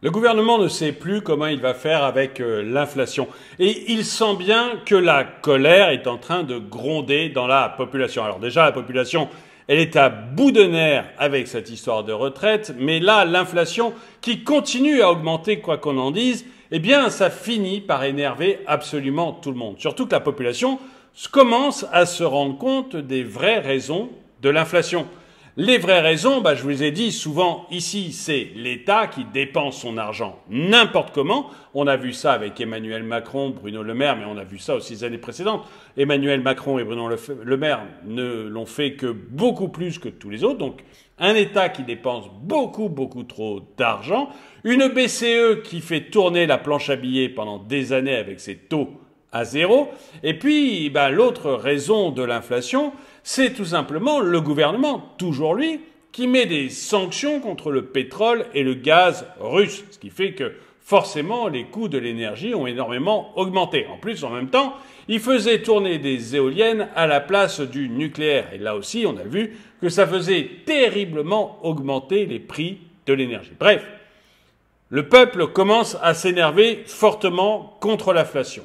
Le gouvernement ne sait plus comment il va faire avec euh, l'inflation. Et il sent bien que la colère est en train de gronder dans la population. Alors déjà, la population, elle est à bout de nerfs avec cette histoire de retraite, mais là, l'inflation qui continue à augmenter, quoi qu'on en dise, eh bien, ça finit par énerver absolument tout le monde. Surtout que la population commence à se rendre compte des vraies raisons de l'inflation. Les vraies raisons, bah, je vous ai dit souvent ici, c'est l'État qui dépense son argent n'importe comment. On a vu ça avec Emmanuel Macron, Bruno Le Maire, mais on a vu ça aussi les années précédentes. Emmanuel Macron et Bruno Le Maire ne l'ont fait que beaucoup plus que tous les autres. Donc, un État qui dépense beaucoup, beaucoup trop d'argent. Une BCE qui fait tourner la planche à billets pendant des années avec ses taux à zéro. Et puis, bah, l'autre raison de l'inflation, c'est tout simplement le gouvernement, toujours lui, qui met des sanctions contre le pétrole et le gaz russe, ce qui fait que forcément les coûts de l'énergie ont énormément augmenté. En plus, en même temps, il faisait tourner des éoliennes à la place du nucléaire. Et là aussi, on a vu que ça faisait terriblement augmenter les prix de l'énergie. Bref, le peuple commence à s'énerver fortement contre l'inflation.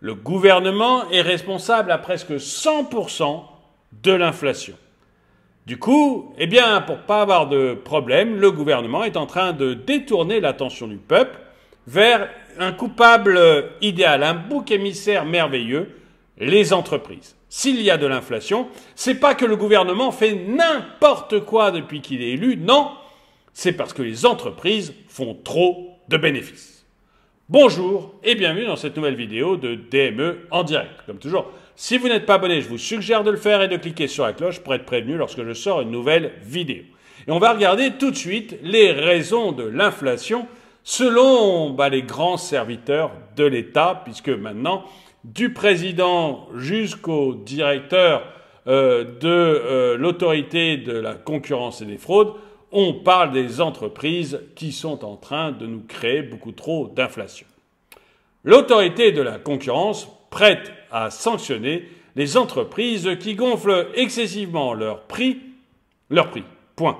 Le gouvernement est responsable à presque 100% de l'inflation. Du coup, eh bien, pour pas avoir de problème, le gouvernement est en train de détourner l'attention du peuple vers un coupable idéal, un bouc émissaire merveilleux, les entreprises. S'il y a de l'inflation, c'est pas que le gouvernement fait n'importe quoi depuis qu'il est élu, non, c'est parce que les entreprises font trop de bénéfices. Bonjour et bienvenue dans cette nouvelle vidéo de DME en direct. Comme toujours, si vous n'êtes pas abonné, je vous suggère de le faire et de cliquer sur la cloche pour être prévenu lorsque je sors une nouvelle vidéo. Et on va regarder tout de suite les raisons de l'inflation selon bah, les grands serviteurs de l'État, puisque maintenant, du président jusqu'au directeur euh, de euh, l'autorité de la concurrence et des fraudes, on parle des entreprises qui sont en train de nous créer beaucoup trop d'inflation. L'autorité de la concurrence prête à sanctionner les entreprises qui gonflent excessivement leurs prix, leur prix. Point.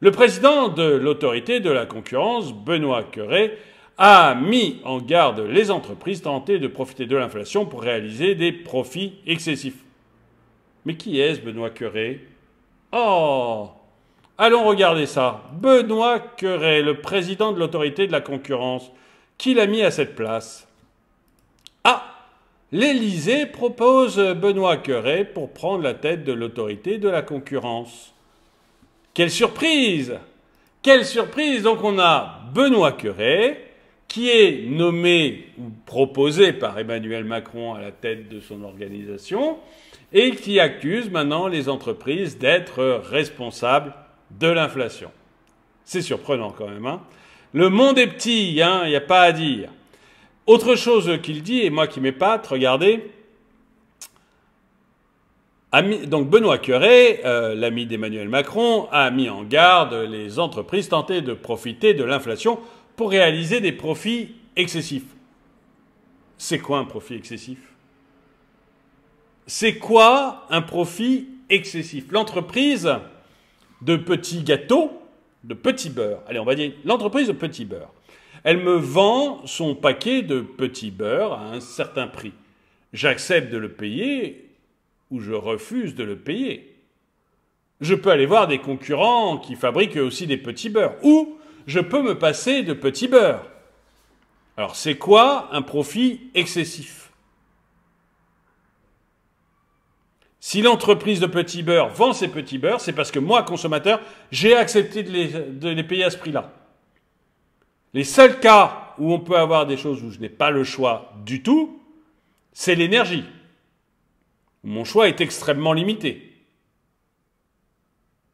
Le président de l'autorité de la concurrence, Benoît Cœuré, a mis en garde les entreprises tentées de profiter de l'inflation pour réaliser des profits excessifs. Mais qui est-ce, Benoît Cœuré Oh Allons regarder ça. Benoît Cœuré, le président de l'autorité de la concurrence, qui l'a mis à cette place? Ah L'Élysée propose Benoît Cœuré pour prendre la tête de l'autorité de la concurrence. Quelle surprise Quelle surprise Donc on a Benoît Cœuré qui est nommé ou proposé par Emmanuel Macron à la tête de son organisation et qui accuse maintenant les entreprises d'être responsables de l'inflation. C'est surprenant quand même. Hein? Le monde est petit, il hein, n'y a pas à dire. Autre chose qu'il dit, et moi qui m'épate, regardez. Donc Benoît Cœuré, euh, l'ami d'Emmanuel Macron, a mis en garde les entreprises tentées de profiter de l'inflation pour réaliser des profits excessifs. C'est quoi un profit excessif? C'est quoi un profit excessif? L'entreprise de petits gâteaux, de petits beurre, allez on va dire l'entreprise de petits beurre, elle me vend son paquet de petits beurre à un certain prix. J'accepte de le payer ou je refuse de le payer. Je peux aller voir des concurrents qui fabriquent aussi des petits beurres. Ou je peux me passer de petits beurres. Alors c'est quoi un profit excessif? Si l'entreprise de petits beurres vend ses petits beurres, c'est parce que moi, consommateur, j'ai accepté de les, de les payer à ce prix-là. Les seuls cas où on peut avoir des choses où je n'ai pas le choix du tout, c'est l'énergie. Mon choix est extrêmement limité.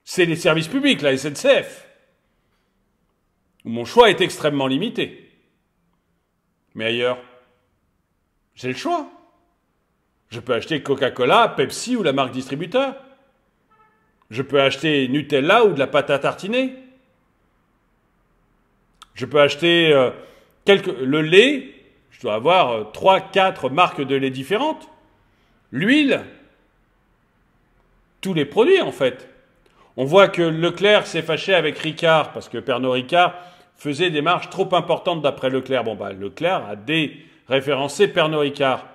C'est les services publics, la SNCF. mon choix est extrêmement limité. Mais ailleurs, j'ai le choix. Je peux acheter Coca-Cola, Pepsi ou la marque distributeur. Je peux acheter Nutella ou de la pâte à tartiner. Je peux acheter euh, le lait, je dois avoir euh, trois, quatre marques de lait différentes. L'huile, tous les produits en fait. On voit que Leclerc s'est fâché avec Ricard parce que Pernod Ricard faisait des marges trop importantes d'après Leclerc. Bon, bah, Leclerc a déréférencé Pernod Ricard.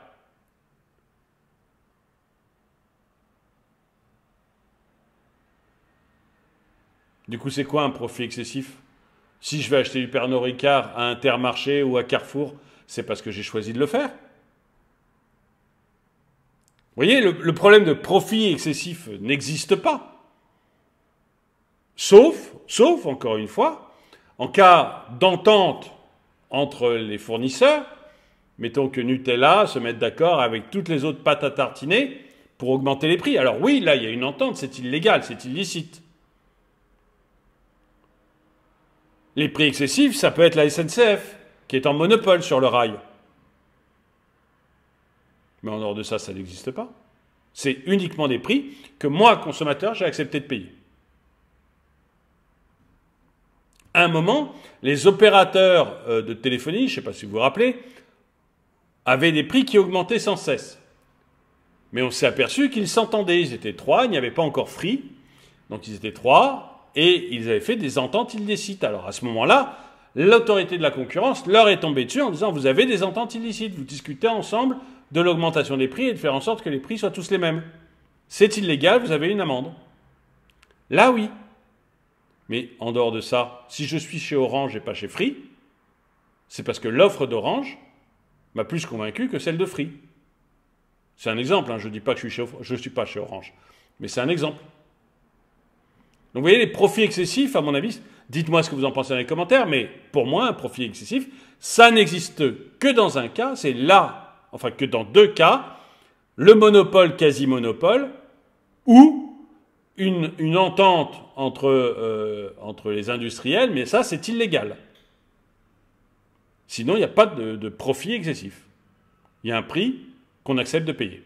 Du coup, c'est quoi un profit excessif? Si je vais acheter du Pernod Ricard à Intermarché ou à Carrefour, c'est parce que j'ai choisi de le faire. Vous voyez, le, problème de profit excessif n'existe pas. Sauf, sauf, encore une fois, en cas d'entente entre les fournisseurs, mettons que Nutella se mette d'accord avec toutes les autres pâtes à tartiner pour augmenter les prix. Alors oui, là, il y a une entente, c'est illégal, c'est illicite. Les prix excessifs, ça peut être la SNCF, qui est en monopole sur le rail. Mais en dehors de ça, ça n'existe pas. C'est uniquement des prix que moi, consommateur, j'ai accepté de payer. À un moment, les opérateurs euh, de téléphonie, je ne sais pas si vous vous rappelez, avaient des prix qui augmentaient sans cesse. Mais on s'est aperçu qu'ils s'entendaient. Ils étaient trois, il n'y avait pas encore Free. Donc ils étaient trois et ils avaient fait des ententes illicites. Alors à ce moment-là, l'autorité de la concurrence leur est tombée dessus en disant vous avez des ententes illicites, vous discutez ensemble de l'augmentation des prix et de faire en sorte que les prix soient tous les mêmes. C'est illégal, vous avez une amende. Là, oui. Mais en dehors de ça, si je suis chez Orange et pas chez Free, c'est parce que l'offre d'Orange m'a plus convaincu que celle de Free. C'est un exemple, hein. je ne dis pas que je ne suis pas chez Orange, mais c'est un exemple. Donc vous voyez, les profits excessifs, à mon avis, dites-moi ce que vous en pensez dans les commentaires, mais pour moi, un profit excessif, ça n'existe que dans un cas, c'est là enfin que dans deux cas, le monopole quasi-monopole ou une, entente entre, euh, entre les industriels, mais ça c'est illégal. Sinon, il n'y a pas de profit excessif. Il y a un prix qu'on accepte de payer.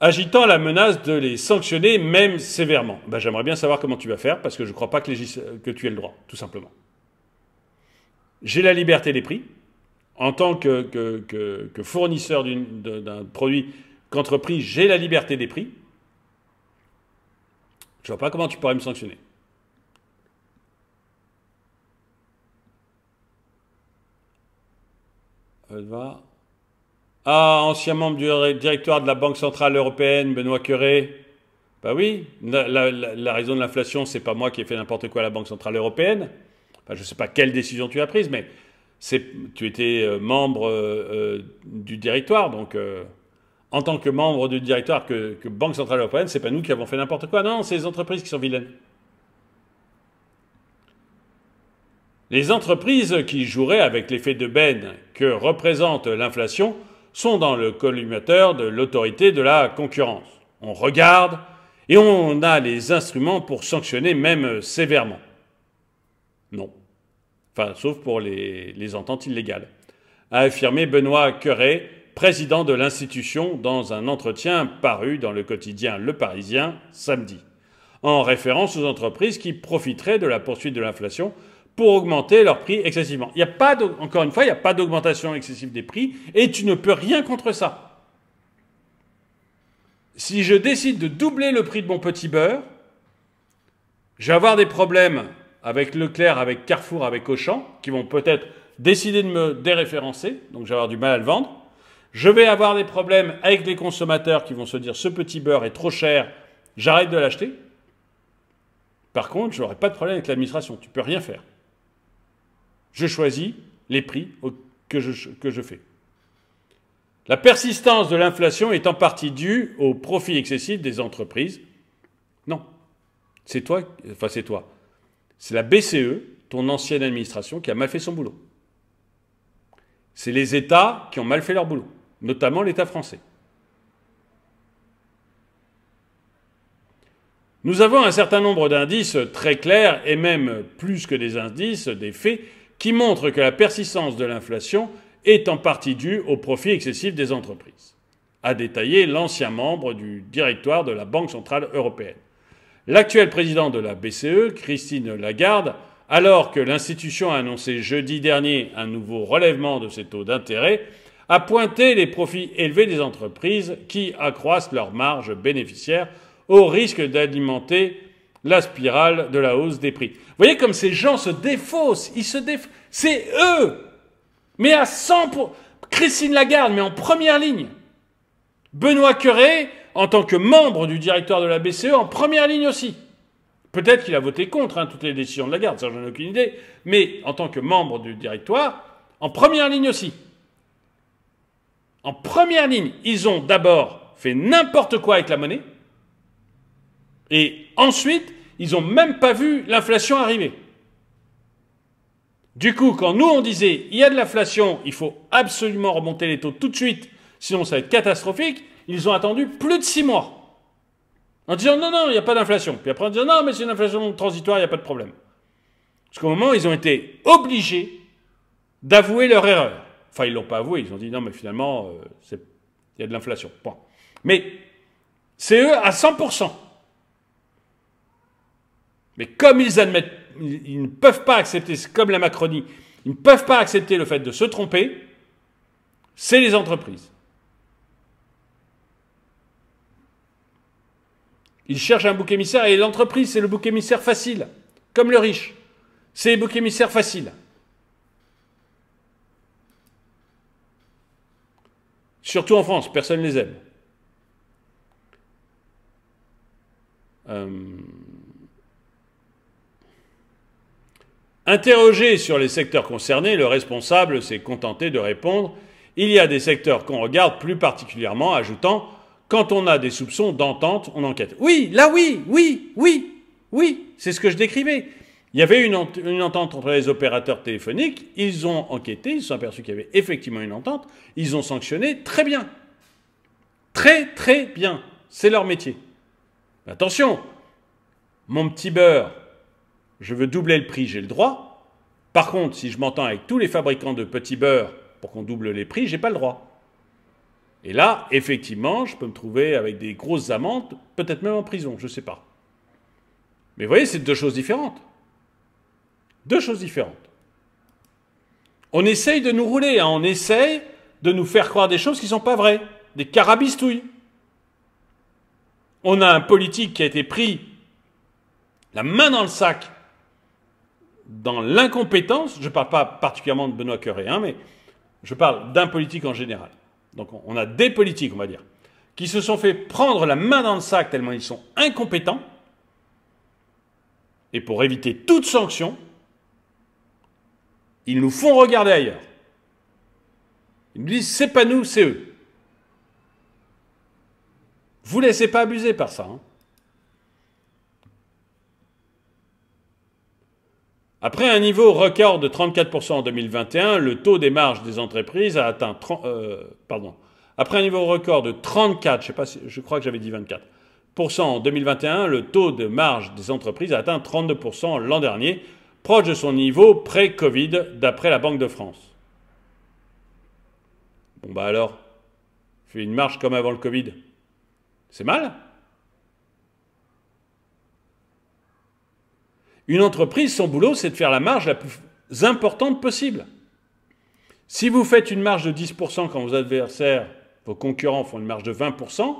Agitant la menace de les sanctionner même sévèrement. Ben, J'aimerais bien savoir comment tu vas faire, parce que je ne crois pas que, tu aies le droit, tout simplement j'ai la liberté des prix. En tant que, fournisseur d'un produit qu'entreprise, j'ai la liberté des prix. Je ne vois pas comment tu pourrais me sanctionner. Ah, ancien membre du directoire de la Banque Centrale Européenne, Benoît Curé. Bah oui, la, raison de l'inflation, c'est pas moi qui ai fait n'importe quoi à la Banque Centrale Européenne je ne sais pas quelle décision tu as prise, mais tu étais euh, membre euh, euh, du directoire, donc en tant que membre du directoire que, Banque Centrale Européenne, c'est pas nous qui avons fait n'importe quoi, non, c'est les entreprises qui sont vilaines. Les entreprises qui joueraient avec l'effet de benne que représente l'inflation sont dans le collimateur de l'autorité de la concurrence. On regarde et on a les instruments pour sanctionner même sévèrement. Non. Enfin, sauf pour les, ententes illégales. A affirmé Benoît Queret, président de l'institution, dans un entretien paru dans le quotidien Le Parisien samedi, en référence aux entreprises qui profiteraient de la poursuite de l'inflation pour augmenter leurs prix excessivement. Il n'y a pas, encore une fois, il n'y a pas d'augmentation excessive des prix et tu ne peux rien contre ça. Si je décide de doubler le prix de mon petit beurre, je vais avoir des problèmes avec Leclerc, avec Carrefour, avec Auchan, qui vont peut-être décider de me déréférencer, donc je vais avoir du mal à le vendre. Je vais avoir des problèmes avec les consommateurs qui vont se dire ce petit beurre est trop cher, j'arrête de l'acheter. Par contre, je n'aurai pas de problème avec l'administration, tu ne peux rien faire. Je choisis les prix que je, que je fais. La persistance de l'inflation est en partie due au profit excessif des entreprises. Non. C'est toi, enfin c'est toi. C'est la BCE, ton ancienne administration, qui a mal fait son boulot. C'est les États qui ont mal fait leur boulot, notamment l'État français. Nous avons un certain nombre d'indices très clairs, et même plus que des indices, des faits, qui montrent que la persistance de l'inflation est en partie due au profit excessif des entreprises, a détaillé l'ancien membre du directoire de la Banque centrale européenne. L'actuel président de la BCE, Christine Lagarde, alors que l'institution a annoncé jeudi dernier un nouveau relèvement de ses taux d'intérêt, a pointé les profits élevés des entreprises qui accroissent leurs marges bénéficiaires au risque d'alimenter la spirale de la hausse des prix. Vous voyez comme ces gens se défaussent, ils se défaussent. C'est eux Mais à 100 pour... Christine Lagarde, mais en première ligne. Benoît Curé, en tant que membre du directoire de la BCE, en première ligne aussi. Peut-être qu'il a voté contre hein, toutes les décisions de Lagarde, ça j'en ai aucune idée, mais en tant que membre du directoire, en première ligne aussi. En première ligne, ils ont d'abord fait n'importe quoi avec la monnaie, et ensuite, ils n'ont même pas vu l'inflation arriver. Du coup, quand nous on disait il y a de l'inflation, il faut absolument remonter les taux tout de suite, sinon ça va être catastrophique, ils ont attendu plus de six mois. En disant non, non, il n'y a pas d'inflation. Puis après en disant non, mais c'est une inflation transitoire, il n'y a pas de problème. Parce qu'au moment, ils ont été obligés d'avouer leur erreur. Enfin, ils ne l'ont pas avoué, ils ont dit non, mais finalement, euh, il y a de l'inflation. Point. Mais c'est eux à 100%. Mais comme ils admettent, ils ne peuvent pas accepter, comme la Macronie, ils ne peuvent pas accepter le fait de se tromper, c'est les entreprises. Ils cherchent un bouc émissaire et l'entreprise, c'est le bouc émissaire facile, comme le riche. C'est les boucs émissaires faciles. Surtout en France, personne ne les aime. Euh, Interrogé sur les secteurs concernés, le responsable s'est contenté de répondre Il y a des secteurs qu'on regarde plus particulièrement, ajoutant Quand on a des soupçons d'entente, on enquête. Oui, là oui, oui, oui, oui, c'est ce que je décrivais. Il y avait une, entente entre les opérateurs téléphoniques, ils ont enquêté, ils se sont aperçus qu'il y avait effectivement une entente, ils ont sanctionné très bien. Très très bien. C'est leur métier. Attention, mon petit beurre, je veux doubler le prix, j'ai le droit. Par contre, si je m'entends avec tous les fabricants de petits beurres pour qu'on double les prix, j'ai pas le droit. Et là, effectivement, je peux me trouver avec des grosses amendes, peut-être même en prison, je ne sais pas. Mais vous voyez, c'est deux choses différentes. Deux choses différentes. On essaye de nous rouler, hein. on essaye de nous faire croire des choses qui ne sont pas vraies, des carabistouilles. On a un politique qui a été pris la main dans le sac dans l'incompétence, je ne parle pas particulièrement de Benoît Cœuré, hein, mais je parle d'un politique en général. Donc on a des politiques, on va dire, qui se sont fait prendre la main dans le sac tellement ils sont incompétents, et pour éviter toute sanction, ils nous font regarder ailleurs. Ils nous disent c'est pas nous, c'est eux. Vous laissez pas abuser par ça. Hein. Après un niveau record de 34% en 2021, le taux des marges des entreprises a atteint 30, euh, pardon. Après un niveau record de 34, je sais pas je crois que j'avais dit 24% en 2021, le taux de marge des entreprises a atteint 32% l'an dernier, proche de son niveau pré-Covid d'après la Banque de France. Bon bah alors, fait une marge comme avant le Covid. C'est mal? Une entreprise, son boulot, c'est de faire la marge la plus importante possible. Si vous faites une marge de 10% quand vos adversaires, vos concurrents font une marge de 20%,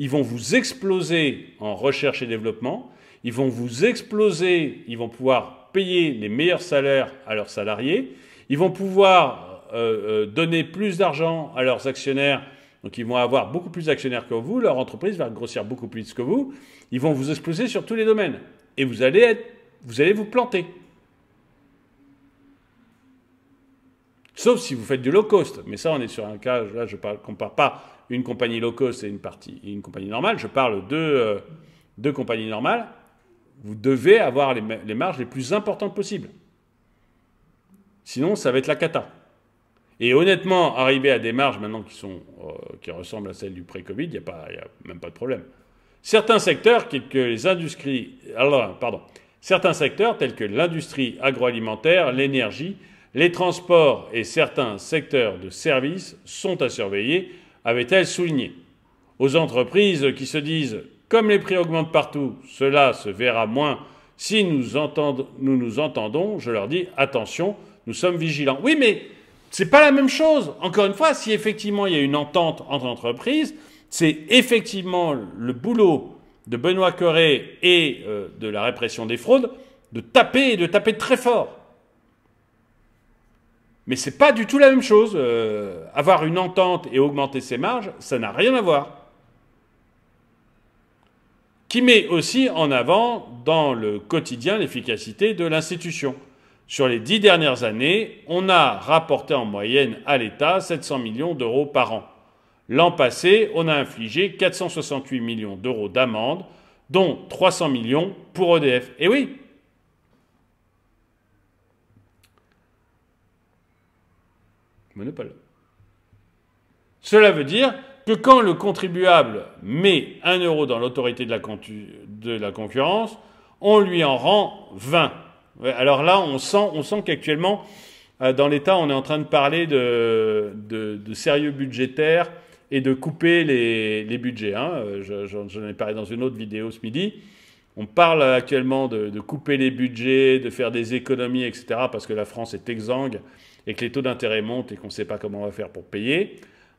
ils vont vous exploser en recherche et développement, ils vont vous exploser, ils vont pouvoir payer les meilleurs salaires à leurs salariés, ils vont pouvoir euh, euh, donner plus d'argent à leurs actionnaires, donc ils vont avoir beaucoup plus d'actionnaires que vous, leur entreprise va grossir beaucoup plus que vous, ils vont vous exploser sur tous les domaines. Et vous allez être vous allez vous planter. Sauf si vous faites du low cost. Mais ça, on est sur un cas, là, je ne compare pas une compagnie low cost et une, partie, une compagnie normale. Je parle de euh, deux compagnies normales. Vous devez avoir les, marges les plus importantes possibles. Sinon, ça va être la cata. Et honnêtement, arriver à des marges maintenant qui, sont, euh, qui ressemblent à celles du pré-Covid, il n'y a, a, même pas de problème. Certains secteurs, quelques les industries. Alors, pardon. Certains secteurs tels que l'industrie agroalimentaire, l'énergie, les transports et certains secteurs de services sont à surveiller, avait-elle souligné. Aux entreprises qui se disent comme les prix augmentent partout, cela se verra moins si nous, nous nous entendons, je leur dis attention, nous sommes vigilants. Oui, mais c'est pas la même chose. Encore une fois, si effectivement il y a une entente entre entreprises, c'est effectivement le boulot de Benoît Coré et euh, de la répression des fraudes, de taper et de taper très fort. Mais c'est pas du tout la même chose. Euh, avoir une entente et augmenter ses marges, ça n'a rien à voir. Qui met aussi en avant dans le quotidien l'efficacité de l'institution. Sur les dix dernières années, on a rapporté en moyenne à l'État 700 millions d'euros par an. L'an passé, on a infligé 468 millions d'euros d'amende, dont 300 millions pour EDF. Et oui, monopole. Cela veut dire que quand le contribuable met 1 euro dans l'autorité de, la concurrence, on lui en rend 20. Alors là, on sent, qu'actuellement, euh, dans l'État, on est en train de parler de, sérieux budgétaire et de couper les, budgets. Hein. J'en ai parlé dans une autre vidéo ce midi. On parle actuellement de, de, couper les budgets, de faire des économies, etc., parce que la France est exsangue et que les taux d'intérêt montent et qu'on ne sait pas comment on va faire pour payer.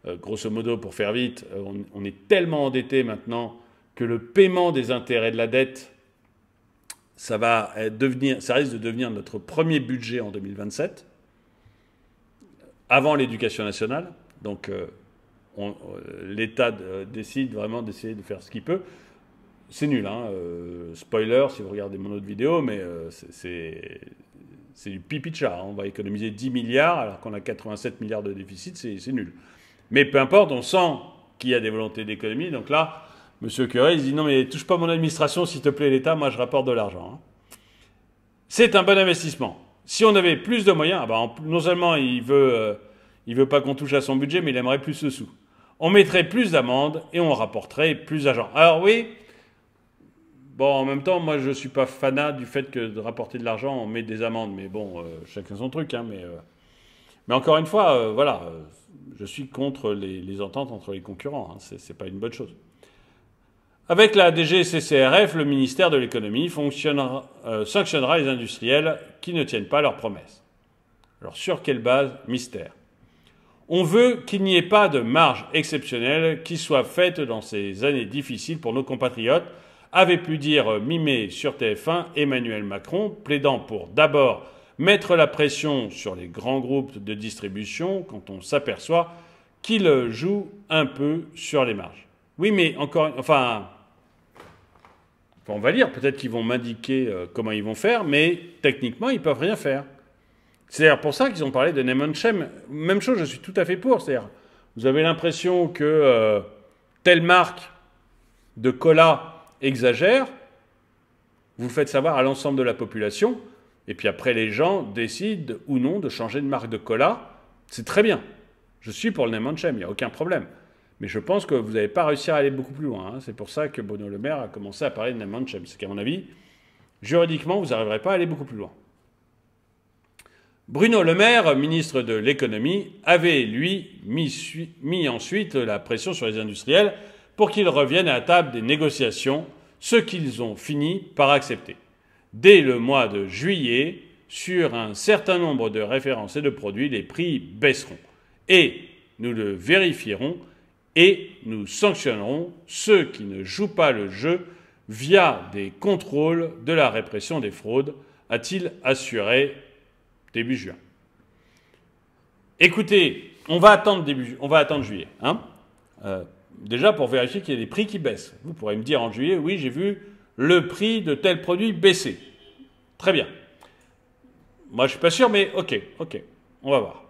Euh, grosso modo, pour faire vite, euh, on, est tellement endetté maintenant que le paiement des intérêts de la dette, ça, va devenir, ça risque de devenir notre premier budget en 2027, avant l'éducation nationale. Donc euh, l'État décide vraiment d'essayer de faire ce qu'il peut. C'est nul, hein spoiler si vous regardez mon autre vidéo, mais c'est c'est du pipi de chat. Hein. On va économiser 10 milliards alors qu'on a 87 milliards de déficit, c'est nul. Mais peu importe, on sent qu'il y a des volontés d'économie. Donc là, M. Curé, il dit non mais touche pas mon administration, s'il te plaît l'État, moi je rapporte de l'argent. Hein. C'est un bon investissement. Si on avait plus de moyens, ah ben, non seulement il veut, euh, veut pas qu'on touche à son budget, mais il aimerait plus de sous. On mettrait plus d'amendes et on rapporterait plus d'argent. Alors oui, Bon, en même temps, moi, je ne suis pas fanat du fait que de rapporter de l'argent, on met des amendes. Mais bon, euh, chacun son truc. Hein, mais, euh, mais encore une fois, euh, voilà, je suis contre les, ententes entre les concurrents. Hein, Ce n'est pas une bonne chose. Avec la DGCCRF, le ministère de l'économie sanctionnera les industriels qui ne tiennent pas leurs promesses. Alors sur quelle base Mystère. On veut qu'il n'y ait pas de marge exceptionnelle qui soit faite dans ces années difficiles pour nos compatriotes avait pu dire mi sur TF1 Emmanuel Macron, plaidant pour d'abord mettre la pression sur les grands groupes de distribution quand on s'aperçoit qu'ils jouent un peu sur les marges. Oui, mais encore, enfin, on va lire, peut-être qu'ils vont m'indiquer euh, comment ils vont faire, mais techniquement, ils peuvent rien faire. C'est d'ailleurs pour ça qu'ils ont parlé de name and shame. Même chose, je suis tout à fait pour. C'est-à-dire, vous avez l'impression que euh, telle marque de cola exagère, vous le faites savoir à l'ensemble de la population, et puis après les gens décident ou non de changer de marque de cola. C'est très bien. Je suis pour le name and shame, il n'y a aucun problème. Mais je pense que vous n'avez pas réussi à aller beaucoup plus loin. Hein. C'est pour ça que Bruno Le Maire a commencé à parler de name and shame. C'est qu'à mon avis, juridiquement, vous n'arriverez pas à aller beaucoup plus loin. Bruno Le Maire, ministre de l'économie, avait, lui, mis, mis ensuite la pression sur les industriels pour qu'ils reviennent à la table des négociations, ce qu'ils ont fini par accepter. Dès le mois de juillet, sur un certain nombre de références et de produits, les prix baisseront. Et nous le vérifierons et nous sanctionnerons ceux qui ne jouent pas le jeu via des contrôles de la répression des fraudes, a-t-il assuré début juin. Écoutez, on va attendre, début, on va attendre juillet. Hein euh, déjà pour vérifier qu'il y a des prix qui baissent. Vous pourrez me dire en juillet, oui, j'ai vu le prix de tel produit baisser. Très bien. Moi, je suis pas sûr, mais ok, ok, on va voir.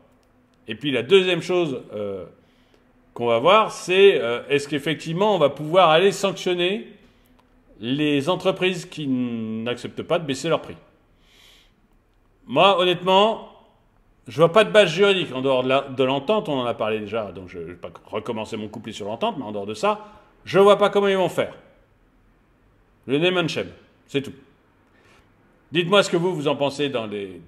Et puis la deuxième chose euh, qu'on va voir, c'est euh, est-ce qu'effectivement on va pouvoir aller sanctionner les entreprises qui n'acceptent pas de baisser leur prix? Moi, honnêtement, je vois pas de base juridique en dehors de l'entente, on en a parlé déjà, donc je ne vais pas recommencer mon couplet sur l'entente, mais en dehors de ça, je vois pas comment ils vont faire. Le shame, c'est tout. Dites-moi ce que vous, en pensez dans les,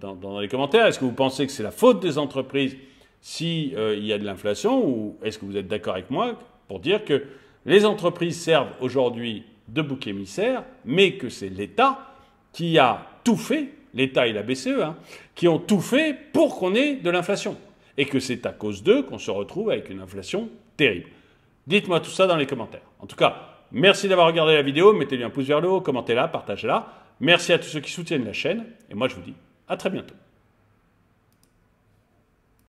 commentaires. Est-ce que vous pensez que c'est la faute des entreprises s'il euh, y a de l'inflation ou est-ce que vous êtes d'accord avec moi pour dire que les entreprises servent aujourd'hui de bouc émissaire, mais que c'est l'État qui a tout fait l'État et la BCE, hein, qui ont tout fait pour qu'on ait de l'inflation. Et que c'est à cause d'eux qu'on se retrouve avec une inflation terrible. Dites-moi tout ça dans les commentaires. En tout cas, Merci d'avoir regardé la vidéo. Mettez-lui un pouce vers le haut, commentez-la, partagez-la. Merci à tous ceux qui soutiennent la chaîne. Et moi, je vous dis à très bientôt.